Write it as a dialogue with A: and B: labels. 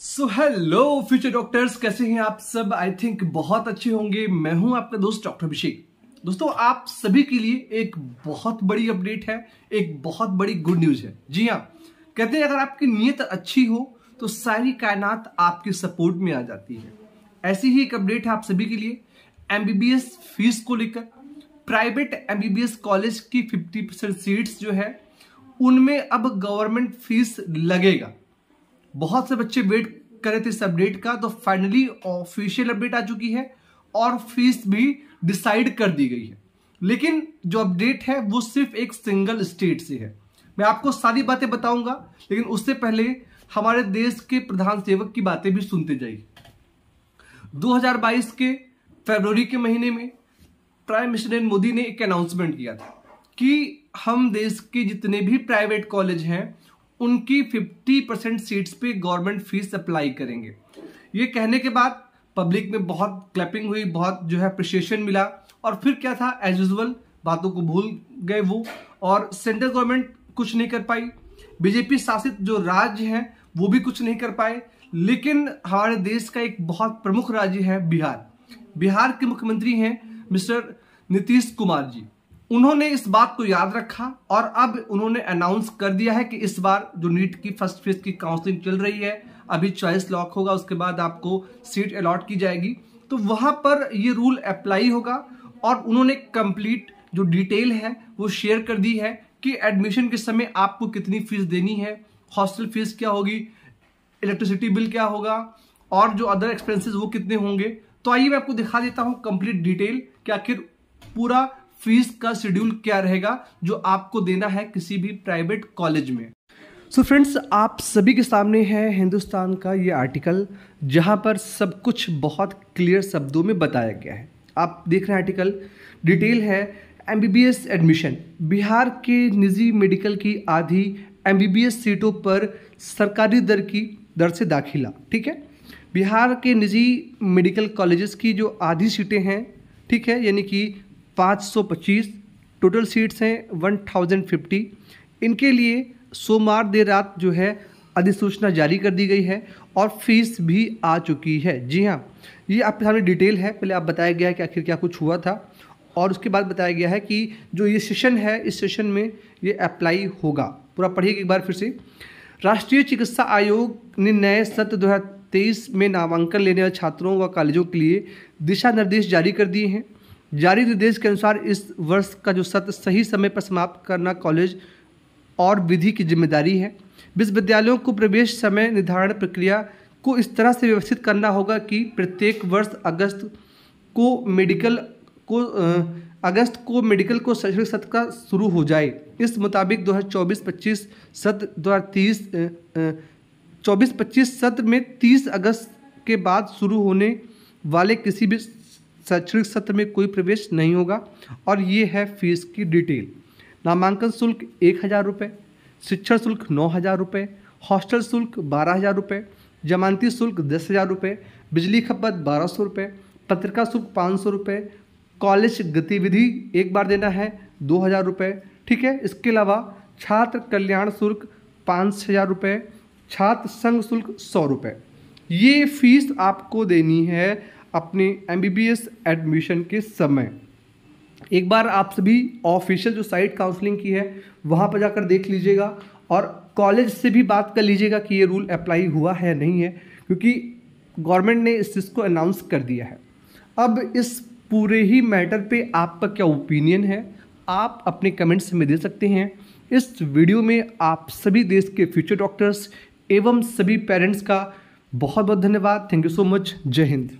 A: So hello future doctors कैसे हैं आप सब? आई थिंक बहुत अच्छे होंगे। मैं हूँ आपका दोस्त डॉक्टर अभिषेक। दोस्तों, आप सभी के लिए एक बहुत बड़ी अपडेट है। एक बहुत बड़ी गुड न्यूज़ है। जी हाँ। कहते हैं, अगर आपकी नीयत अच्छी हो तो सारी कायनात आपके सपोर्ट में आ जाती है। ऐसी ही एक अपडेट है आप सभी के लिए। एमबीबीएस फ़ीस को लेकर। प्राइवेट एमबीबीएस कॉलेज की 50 परसेंट सीट्स जो है, उनमें अब गवर्नमेंट फ़ीस लगेगा। बहुत से बच्चे वेट कर रहे थे इस अपडेट का तो फाइनली ऑफिशियल अपडेट आ चुकी है और फ़ीस भी डिसाइड कर दी गई है। लेकिन जो अपडेट है, वो सिर्फ़ एक सिंगल स्टेट से है। मैं आपको सारी बातें बताऊँगा, लेकिन उससे पहले हमारे देश के प्रधान सेवक की बातें भी सुनते जाइए। 2022 के फरवरी के महीने में प्राइम मिनिस्टर मोदी ने एक अनाउंसमेंट किया था कि हम देश के जितने भी प्राइवेट कॉलेज हैं उनकी 50 परसेंट सीट्स पे गवर्नमेंट फ़ीस अप्लाई करेंगे। ये कहने के बाद पब्लिक में बहुत क्लैपिंग हुई, बहुत जो है अप्रिशिएशन मिला। और फिर क्या था? एज यूजल बातों को भूल गए वो। और सेंट्रल गवर्नमेंट कुछ नहीं कर पाई। बीजेपी शासित जो राज्य हैं, वो भी कुछ नहीं कर पाए। लेकिन हमारे देश का एक बहुत प्रमुख राज्य है बिहार। बिहार के मुख्यमंत्री हैं मिस्टर नीतीश कुमार जी। उन्होंने इस बात को याद रखा और अब उन्होंने अनाउंस कर दिया है कि इस बार जो नीट की फ़र्स्ट फ़ेज़ की काउंसलिंग चल रही है, अभी चॉइस लॉक होगा, उसके बाद आपको सीट अलॉट की जाएगी। तो वहाँ पर ये रूल अप्लाई होगा और उन्होंने कंप्लीट जो डिटेल है, वो शेयर कर दी है कि एडमिशन के समय आपको कितनी फ़ीस देनी है हॉस्टल फ़ीस क्या होगी इलेक्ट्रिसिटी बिल क्या होगा, और जो अदर एक्सपेंसेस वो कितने होंगे। तो आइए मैं आपको दिखा देता हूँ कंप्लीट डिटेल कि आखिर पूरा फ़ीस का शेड्यूल क्या रहेगा, जो आपको देना है किसी भी प्राइवेट कॉलेज में? सो so फ्रेंड्स आप सभी के सामने है हिंदुस्तान का ये आर्टिकल जहाँ पर सब कुछ बहुत क्लियर शब्दों में बताया गया है। आप देख रहे हैं आर्टिकल डिटेल है एमबीबीएस एडमिशन बिहार के निजी मेडिकल की आधी एमबीबीएस सीटों पर सरकारी दर की, दर से दाखिला, ठीक है? बिहार के निजी मेडिकल कॉलेजेस की जो आधी सीटें हैं, ठीक है? यानी कि 525 टोटल सीट्स हैं 1050 इनके लिए सोमवार देर रात जो है अधिसूचना जारी कर दी गई है और फ़ीस भी आ चुकी है। जी हाँ ये आपके सामने डिटेल है। पहले आप बताया गया है कि आखिर क्या कुछ हुआ था और उसके बाद बताया गया है कि जो ये सेशन है, इस सेशन में ये अप्लाई होगा। पूरा पढ़िए एक बार फिर से। राष्ट्रीय चिकित्सा आयोग ने नए सत्र दो हज़ार तेईस में नामांकन लेने वाले छात्रों व कॉलेजों के लिए दिशा निर्देश जारी कर दिए हैं। जारी निर्देश के अनुसार इस वर्ष का जो सत्र सही समय पर समाप्त करना कॉलेज और विधि की ज़िम्मेदारी है। विश्वविद्यालयों को प्रवेश समय निर्धारण प्रक्रिया को इस तरह से व्यवस्थित करना होगा कि प्रत्येक वर्ष अगस्त को मेडिकल को अगस्त को मेडिकल को शैक्षणिक सत्र का शुरू हो जाए। इस मुताबिक 2024-25 सत्र, दो हज़ार तीस चौबीस पच्चीस सत्र में 30 अगस्त के बाद शुरू होने वाले किसी भी शैक्षणिक सत्र में कोई प्रवेश नहीं होगा। और ये है फ़ीस की डिटेल। नामांकन शुल्क एक हज़ार रुपये शिक्षण शुल्क नौ हज़ार रुपये हॉस्टल शुल्क बारह हज़ार रुपये जमानती शुल्क दस हज़ार रुपये बिजली खपत बारह सौ रुपये पत्रिका शुल्क पाँच सौ रुपये कॉलेज गतिविधि एक बार देना है दो हज़ार रुपये ठीक है? इसके अलावा छात्र कल्याण शुल्क पाँच हज़ार रुपये छात्र संघ शुल्क सौ रुपये ये फ़ीस आपको देनी है अपने MBBS एडमिशन के समय। एक बार आप सभी ऑफिशियल जो साइट काउंसलिंग की है, वहाँ पर जाकर देख लीजिएगा और कॉलेज से भी बात कर लीजिएगा कि ये रूल अप्लाई हुआ है नहीं है, क्योंकि गवर्नमेंट ने इस चीज़ को अनाउंस कर दिया है। अब इस पूरे ही मैटर पे आपका क्या ओपिनियन है, आप अपने कमेंट्स में दे सकते हैं। इस वीडियो में आप सभी देश के फ्यूचर डॉक्टर्स एवं सभी पेरेंट्स का बहुत बहुत धन्यवाद। थैंक यू सो मच जय हिंद।